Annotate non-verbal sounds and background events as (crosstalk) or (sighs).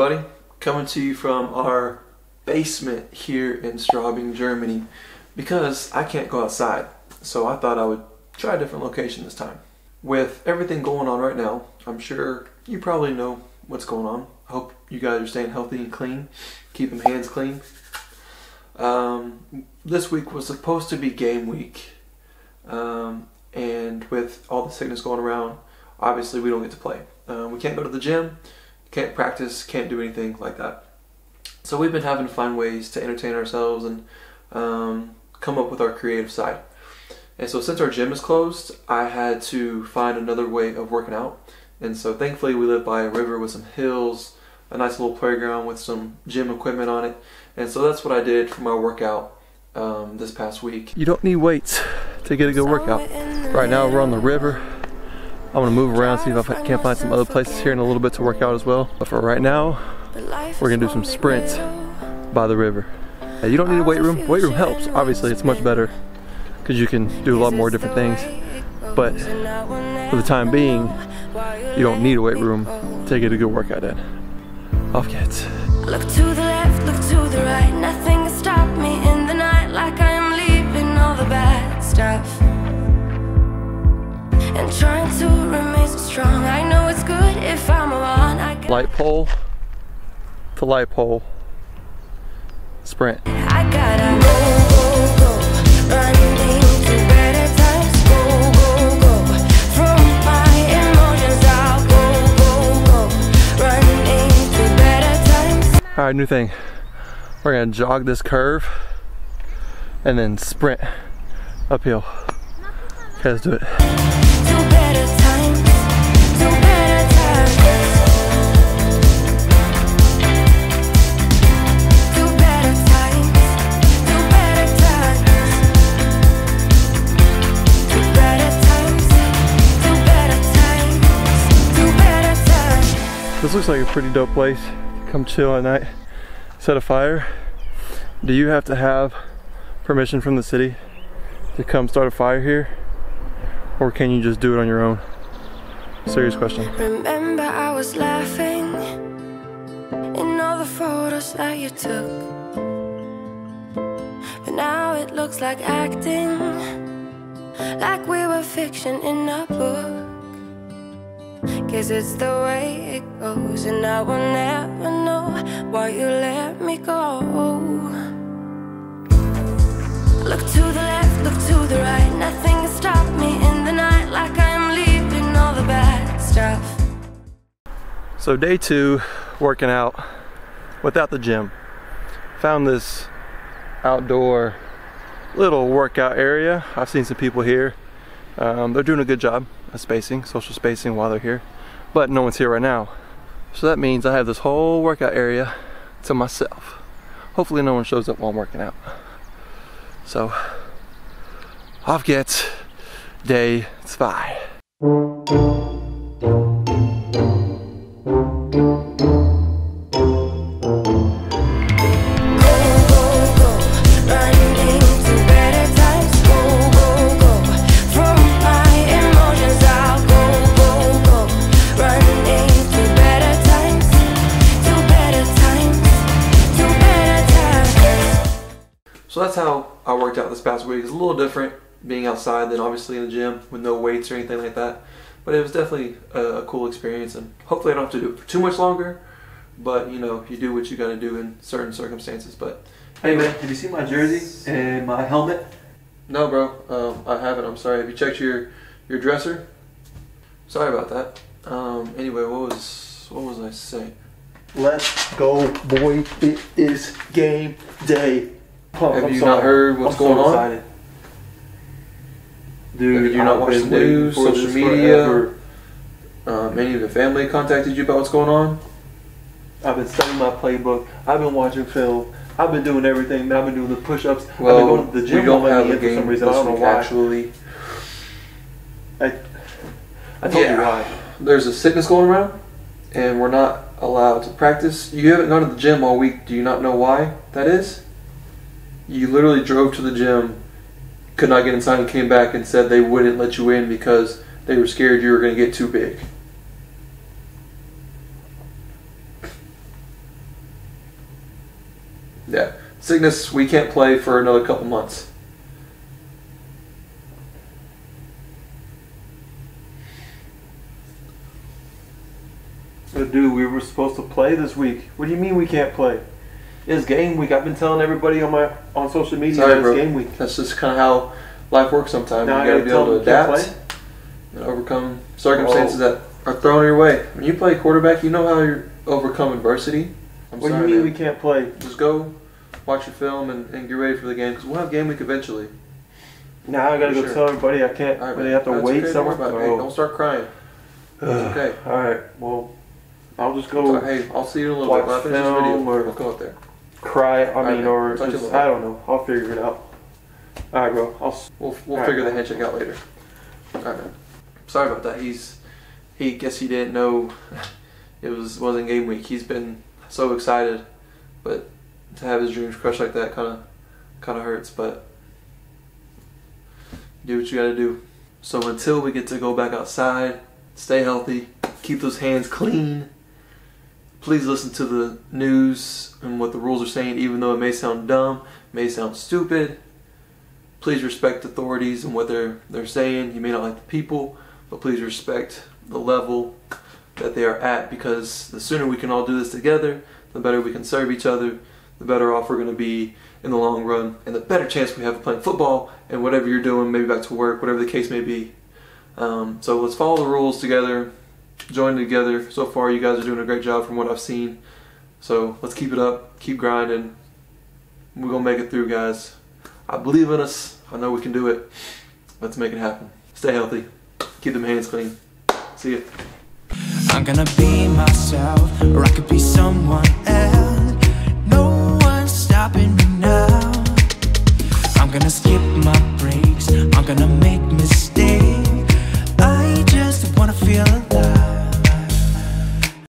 everybody? Coming to you from our basement here in Straubing, Germany, because I can't go outside. So I thought I would try a different location this time. With everything going on right now, I'm sure you probably know what's going on. I hope you guys are staying healthy and clean, keeping hands clean. Um, this week was supposed to be game week, um, and with all the sickness going around, obviously we don't get to play. Uh, we can't go to the gym, can't practice, can't do anything like that. So we've been having to find ways to entertain ourselves and um, come up with our creative side. And so since our gym is closed, I had to find another way of working out. And so thankfully we live by a river with some hills, a nice little playground with some gym equipment on it. And so that's what I did for my workout um, this past week. You don't need weights to get a good workout. Right now we're on the river. I'm gonna move around, see if I can't find some other places here in a little bit to work out as well. But for right now, we're gonna do some sprints by the river. you don't need a weight room. Weight room helps. Obviously, it's much better because you can do a lot more different things. But for the time being, you don't need a weight room to get a good workout in. Off kids. Light pole to light pole sprint. I gotta go, go, go, running to better times. Go, go, go. From my emotions, I'll go, go, go. Running to better times. All right, new thing. We're gonna jog this curve and then sprint uphill. Okay, let's do it. Looks like a pretty dope place to come chill at night, set a fire. Do you have to have permission from the city to come start a fire here? Or can you just do it on your own? Serious question. Remember I was laughing in all the photos that you took. But now it looks like acting like we were fiction in a book. Guess it's the way it goes, and I will never know why you let me go. Look to the left, look to the right, nothing can stop me in the night like I am leaving all the bad stuff. So, day two, working out without the gym. Found this outdoor little workout area. I've seen some people here. Um, they're doing a good job of spacing, social spacing while they're here but no one's here right now. So that means I have this whole workout area to myself. Hopefully no one shows up while I'm working out. So, off gets day five. That's how I worked out this past week. It's a little different being outside than obviously in the gym with no weights or anything like that. But it was definitely a, a cool experience, and hopefully I don't have to do it for too much longer. But you know, you do what you got to do in certain circumstances. But hey, man, have you seen my jersey and my helmet? No, bro, um, I haven't. I'm sorry. Have you checked your your dresser? Sorry about that. Um, anyway, what was what was I saying? Let's go, boy! It is game day. Oh, Have I'm you sorry. not heard what's I'm going so on? Dude, Have you not watched the news, social media? Um, any of your family contacted you about what's going on? I've been studying my playbook. I've been watching film. I've been doing everything. I've been doing the push-ups. Well, I've been going to the gym. We don't have a game for some reason. I don't know why. Actually, I, I told yeah. you why. There's a sickness going around, and we're not allowed to practice. You haven't gone to the gym all week. Do you not know why that is? you literally drove to the gym, could not get inside, and came back and said they wouldn't let you in because they were scared you were going to get too big. Yeah. Cygnus, we can't play for another couple months. Dude, we were supposed to play this week. What do you mean we can't play? It's game week. I've been telling everybody on my on social media Sorry, it's bro. game week. That's just kind of how life works sometimes. Now you got to be able to adapt and overcome circumstances that are thrown your way. When you play quarterback, you know how you overcome adversity. I'm What do you mean man. we can't play? Just go watch your film and, and get ready for the game because we'll have game week eventually. Now I gotta For go sure. tell everybody I can't. All right, but they have to wait okay, somewhere. Don't. Hey, don't start crying. It's okay. (sighs) All right. Well, I'll just go hey, I'll see you in a little bit. I finish this video, film or- we'll go out there. Cry. I mean, man. or Talk just. I don't know. I'll figure it out. All right, bro. I'll. We'll, we'll All right, figure the man. handshake out later. All right, man. Sorry about that. He's he guess he didn't know (laughs) it was wasn't game week. He's been so excited, but to have his dreams crushed like that kind of kind of hurts. But do what you got to do. So until we get to go back outside, stay healthy, keep those hands clean. Please listen to the news and what the rules are saying, even though it may sound dumb, may sound stupid please respect authorities and what they're they're saying. You may not like the people, but please respect the level that they are at because the sooner we can all do this together, the better we can serve each other, the better off we're going to be in the long run, and the better chance we have of playing football and whatever you're doing, maybe back to work, whatever the case may be. Um, so let's follow the rules together, join together. So far, you guys are doing a great job from what I've seen. So let's keep it up, keep grinding. We're gonna make it through, guys. I believe in us. I know we can do it. Let's make it happen. Stay healthy. Keep them hands clean. See ya. I'm gonna be myself, or I could be someone